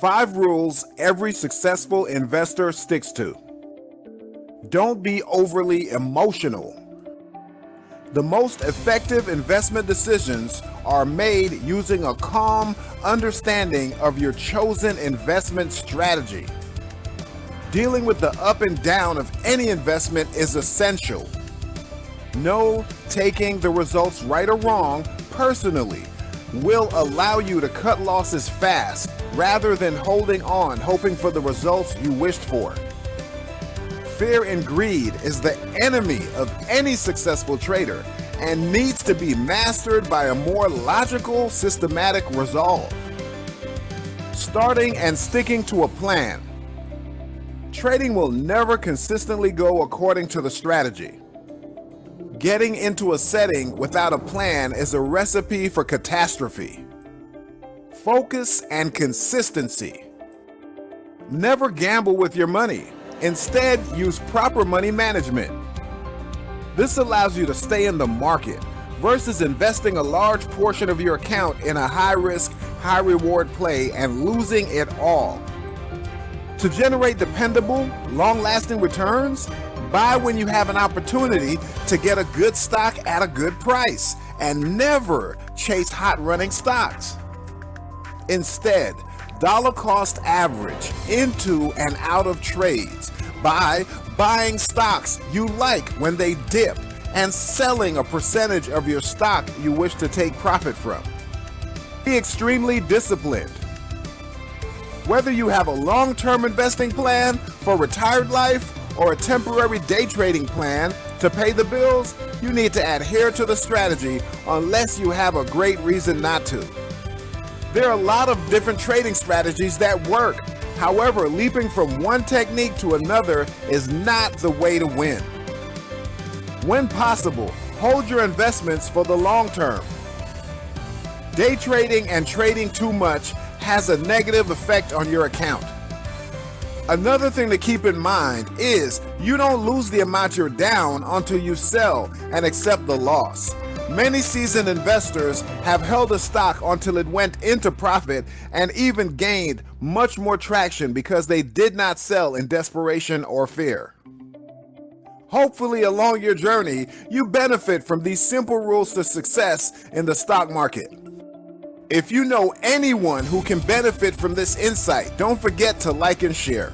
Five rules every successful investor sticks to. Don't be overly emotional. The most effective investment decisions are made using a calm understanding of your chosen investment strategy. Dealing with the up and down of any investment is essential. No taking the results right or wrong personally will allow you to cut losses fast rather than holding on hoping for the results you wished for. Fear and greed is the enemy of any successful trader and needs to be mastered by a more logical, systematic resolve. Starting and sticking to a plan. Trading will never consistently go according to the strategy. Getting into a setting without a plan is a recipe for catastrophe. Focus and consistency. Never gamble with your money. Instead, use proper money management. This allows you to stay in the market versus investing a large portion of your account in a high risk, high reward play and losing it all. To generate dependable, long lasting returns, buy when you have an opportunity to get a good stock at a good price and never chase hot running stocks. Instead, dollar cost average into and out of trades by buying stocks you like when they dip and selling a percentage of your stock you wish to take profit from. Be extremely disciplined. Whether you have a long term investing plan for retired life or a temporary day trading plan to pay the bills, you need to adhere to the strategy unless you have a great reason not to. There are a lot of different trading strategies that work. However, leaping from one technique to another is not the way to win. When possible, hold your investments for the long term. Day trading and trading too much has a negative effect on your account. Another thing to keep in mind is you don't lose the amount you're down until you sell and accept the loss. Many seasoned investors have held a stock until it went into profit and even gained much more traction because they did not sell in desperation or fear. Hopefully, along your journey, you benefit from these simple rules to success in the stock market. If you know anyone who can benefit from this insight, don't forget to like and share.